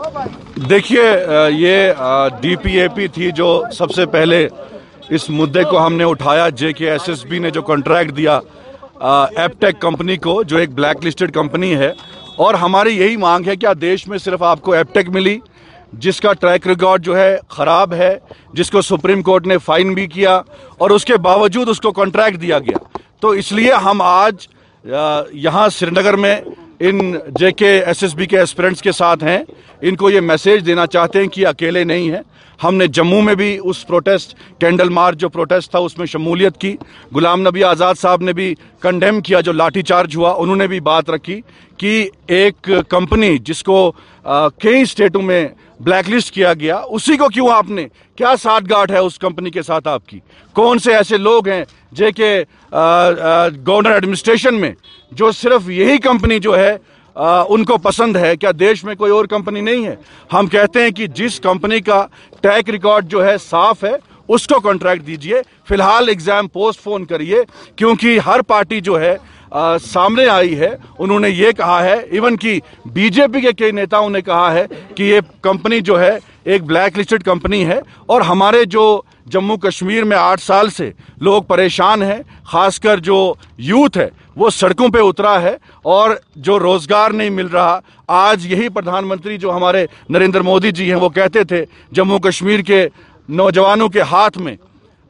देखिए ये डीपीएपी थी जो सबसे पहले इस मुद्दे को हमने उठाया। जे के एस ने जो कॉन्ट्रैक्ट दिया एपटेक कंपनी को, जो एक ब्लैक लिस्टेड कंपनी है। और हमारी यही मांग है क्या देश में सिर्फ़ आपको एपटेक मिली, जिसका ट्रैक रिकॉर्ड जो है ख़राब है, जिसको सुप्रीम कोर्ट ने फाइन भी किया, और उसके बावजूद उसको कॉन्ट्रैक्ट दिया गया। तो इसलिए हम आज यहाँ श्रीनगर में इन जेके एसएसबी के एस्पिरेंट्स के साथ हैं, इनको ये मैसेज देना चाहते हैं कि अकेले नहीं हैं। हमने जम्मू में भी उस प्रोटेस्ट कैंडल मार्च जो प्रोटेस्ट था, उसमें शमूलियत की। गुलाम नबी आज़ाद साहब ने भी कंडेम किया, जो लाठीचार्ज हुआ, उन्होंने भी बात रखी कि एक कंपनी जिसको कई स्टेटों में ब्लैकलिस्ट किया गया। उसी को क्यों आपने? क्या साठ गांठ है उस कंपनी के साथ आपकी? कौन से ऐसे लोग हैं जे के गवर्नर एडमिनिस्ट्रेशन में जो सिर्फ़ यही कंपनी जो है आ, उनको पसंद है? क्या देश में कोई और कंपनी नहीं है? हम कहते हैं कि जिस कंपनी का टैक रिकॉर्ड जो है साफ़ है उसको कॉन्ट्रैक्ट दीजिए। फ़िलहाल एग्ज़ाम पोस्टपोन करिए क्योंकि हर पार्टी जो है आ, सामने आई है। उन्होंने ये कहा है इवन कि बीजेपी के कई नेताओं ने कहा है कि ये कंपनी जो है एक ब्लैक लिस्टेड कंपनी है। और हमारे जो जम्मू कश्मीर में आठ साल से लोग परेशान हैं खासकर जो यूथ है वो सड़कों पे उतरा है। और जो रोज़गार नहीं मिल रहा आज यही प्रधानमंत्री जो हमारे नरेंद्र मोदी जी हैं वो कहते थे जम्मू कश्मीर के नौजवानों के हाथ में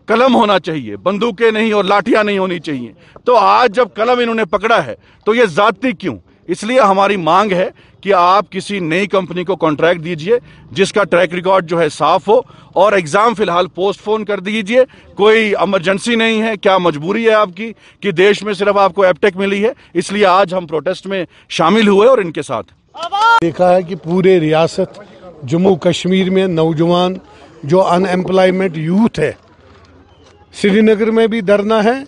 कलम होना चाहिए, बंदूकें नहीं और लाठियाँ नहीं होनी चाहिए। तो आज जब कलम इन्होंने पकड़ा है तो ये जाति क्यों? इसलिए हमारी मांग है कि आप किसी नई कंपनी को कॉन्ट्रैक्ट दीजिए, जिसका ट्रैक रिकॉर्ड जो है साफ़ हो, और एग्ज़ाम फ़िलहाल पोस्टपोन कर दीजिए। कोई इमरजेंसी नहीं है, क्या मजबूरी है आपकी कि देश में सिर्फ़ आपको एपटेक मिली है? इसलिए आज हम प्रोटेस्ट में शामिल हुए और इनके साथ। देखा है कि पूरे रियासत जम्मू कश्मीर में नौजवान जो अनएम्प्लॉयमेंट यूथ है, श्रीनगर में भी धरना है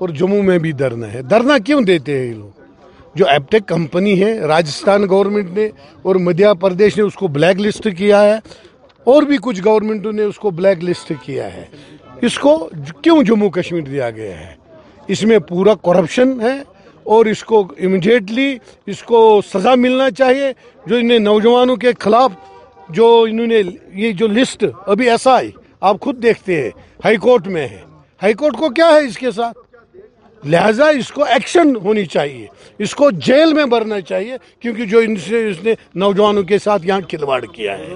और जम्मू में भी धरना है। धरना क्यों देते हैं ये लोग? जो एपटेक कंपनी है, राजस्थान गवर्नमेंट ने और मध्य प्रदेश ने उसको ब्लैक लिस्ट किया है, और भी कुछ गवर्नमेंटों ने उसको ब्लैक लिस्ट किया है। इसको क्यों जम्मू कश्मीर दिया गया है? इसमें पूरा करप्शन है और इसको इमिडिएटली इसको सज़ा मिलना चाहिए जो इन्हें नौजवानों के खिलाफ जो इन्होंने ये जो लिस्ट अभी ऐसा आई आप खुद देखते हैं, हाईकोर्ट में है। हाईकोर्ट को क्या है इसके साथ? लिहाजा इसको एक्शन होनी चाहिए। इसको जेल में भरना चाहिए, क्योंकि जो इनसे, इसने नौजवानों के साथ यहाँ खिलवाड़ किया है।